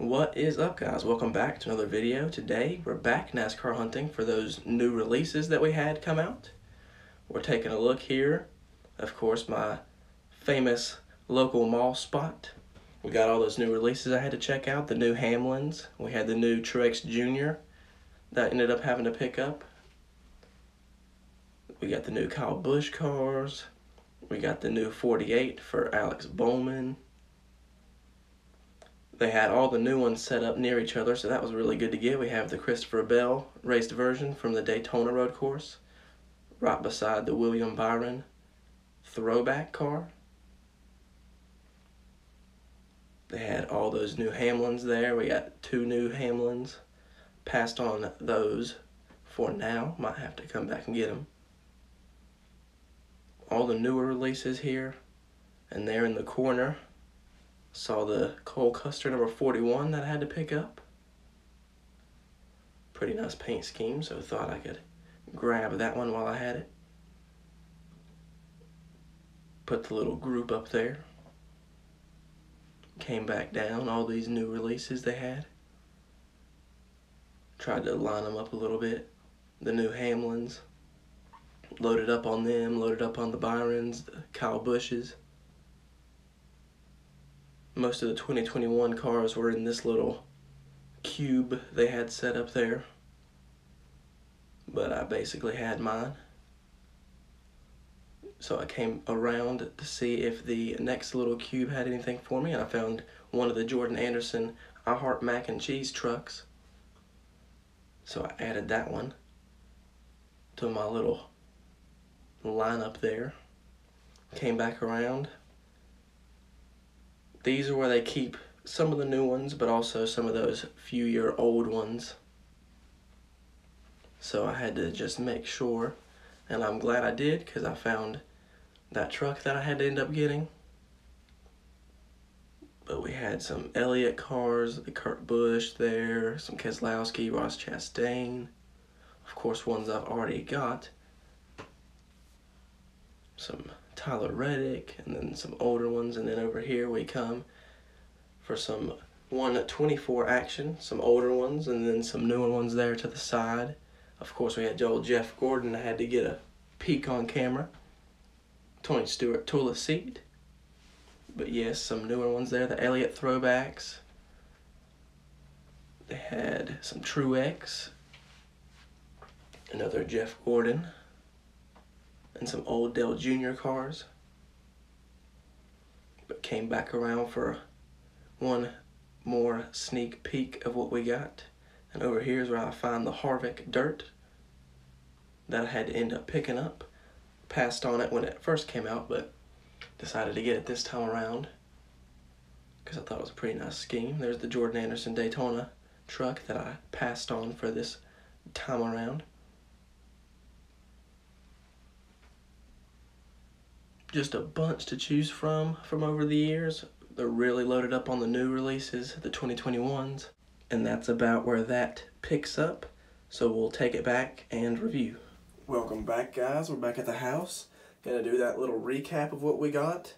What is up guys? Welcome back to another video. Today we're back NASCAR hunting for those new releases that we had come out. We're taking a look here. Of course my famous local mall spot. We got all those new releases I had to check out. The new Hamlins. We had the new Truex Jr. that ended up having to pick up. We got the new Kyle Busch cars. We got the new 48 for Alex Bowman they had all the new ones set up near each other, so that was really good to get. We have the Christopher Bell raced version from the Daytona Road Course, right beside the William Byron throwback car. They had all those new Hamlins there. We got two new Hamlins. Passed on those for now. Might have to come back and get them. All the newer releases here. And there in the corner, Saw the Cole Custer number 41 that I had to pick up. Pretty nice paint scheme, so thought I could grab that one while I had it. Put the little group up there. Came back down, all these new releases they had. Tried to line them up a little bit. The new Hamlins. Loaded up on them, loaded up on the Byrons, the Kyle Busches most of the 2021 cars were in this little cube they had set up there. But I basically had mine. So I came around to see if the next little cube had anything for me. And I found one of the Jordan Anderson I Heart Mac and Cheese trucks. So I added that one to my little lineup there. Came back around, these are where they keep some of the new ones, but also some of those few year old ones. So I had to just make sure, and I'm glad I did because I found that truck that I had to end up getting. But we had some Elliott cars, the Kurt Busch there, some Keselowski, Ross Chastain, of course ones I've already got. Some Tyler Reddick, and then some older ones, and then over here we come for some 124 action, some older ones, and then some newer ones there to the side. Of course, we had Joel Jeff Gordon. I had to get a peek on camera. Tony Stewart Tula seat. But yes, some newer ones there. The Elliott throwbacks. They had some Truex. Another Jeff Gordon and some old Dale Jr. cars. But came back around for one more sneak peek of what we got. And over here is where I find the Harvick dirt that I had to end up picking up. Passed on it when it first came out, but decided to get it this time around because I thought it was a pretty nice scheme. There's the Jordan Anderson Daytona truck that I passed on for this time around. Just a bunch to choose from from over the years. They're really loaded up on the new releases, the 2021s, and that's about where that picks up. So we'll take it back and review. Welcome back guys, we're back at the house. Gonna do that little recap of what we got.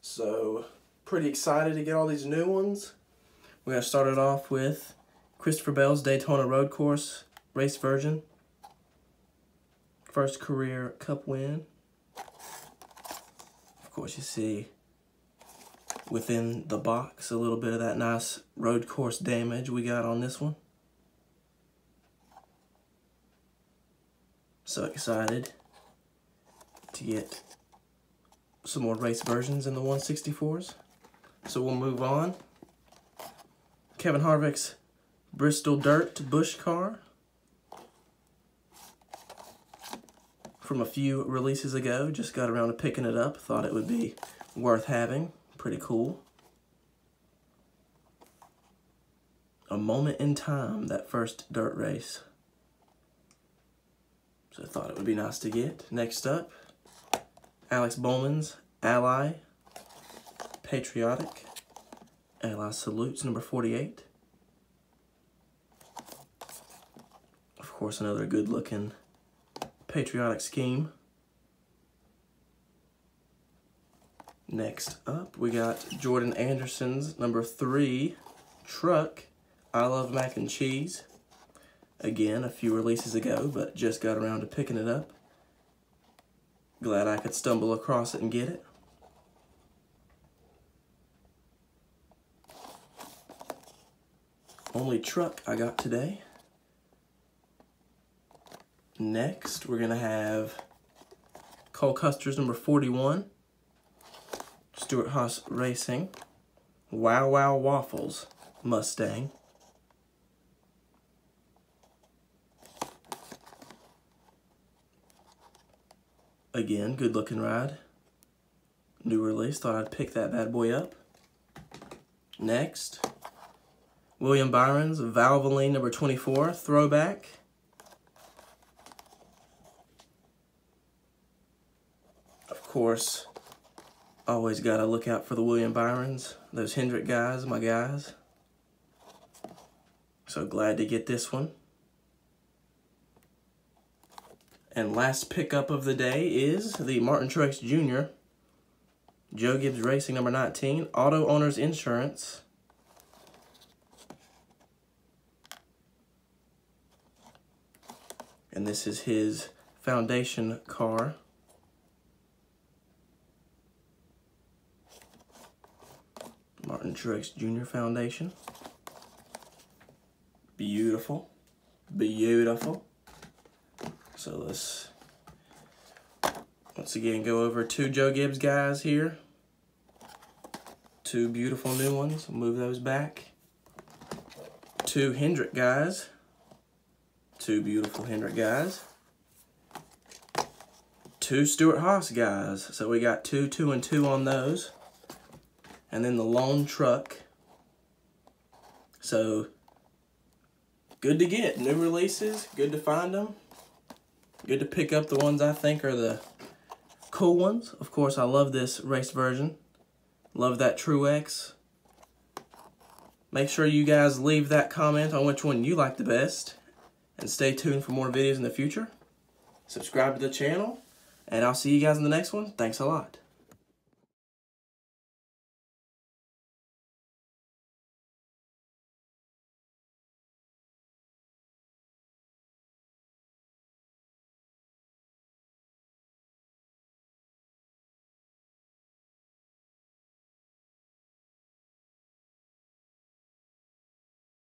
So pretty excited to get all these new ones. We're gonna start it off with Christopher Bell's Daytona Road Course race version. First career cup win course you see within the box a little bit of that nice road course damage we got on this one. So excited to get some more race versions in the 164s. So we'll move on. Kevin Harvick's Bristol Dirt Busch car. From a few releases ago. Just got around to picking it up. Thought it would be worth having. Pretty cool. A moment in time, that first dirt race. So I thought it would be nice to get. Next up, Alex Bowman's Ally Patriotic. Ally Salutes number 48. Of course, another good looking patriotic scheme. Next up, we got Jordan Anderson's number three truck I Love Mac and Cheese. Again, a few releases ago, but just got around to picking it up. Glad I could stumble across it and get it. Only truck I got today. Next, we're going to have Cole Custer's number 41. Stewart-Haas Racing. Wow Wow Waffles Mustang. Again, good looking ride. New release, thought I'd pick that bad boy up. Next, William Byron's Valvoline number 24, throwback. Of course, always got to look out for the William Byrons, those Hendrick guys, my guys. So glad to get this one. And last pickup of the day is the Martin Truex Jr. Joe Gibbs Racing number 19, Auto Owners Insurance. And this is his foundation car. Martin Truex Jr. Foundation. Beautiful. Beautiful. So let's once again go over two Joe Gibbs guys here. Two beautiful new ones. Move those back. Two Hendrick guys. Two beautiful Hendrick guys. Two Stewart-Haas guys. So we got two, two, and two on those. And then the lone truck. So good to get. New releases. Good to find them. Good to pick up the ones I think are the cool ones. Of course, I love this race version. Love that Truex. Make sure you guys leave that comment on which one you like the best. And stay tuned for more videos in the future. Subscribe to the channel. And I'll see you guys in the next one. Thanks a lot.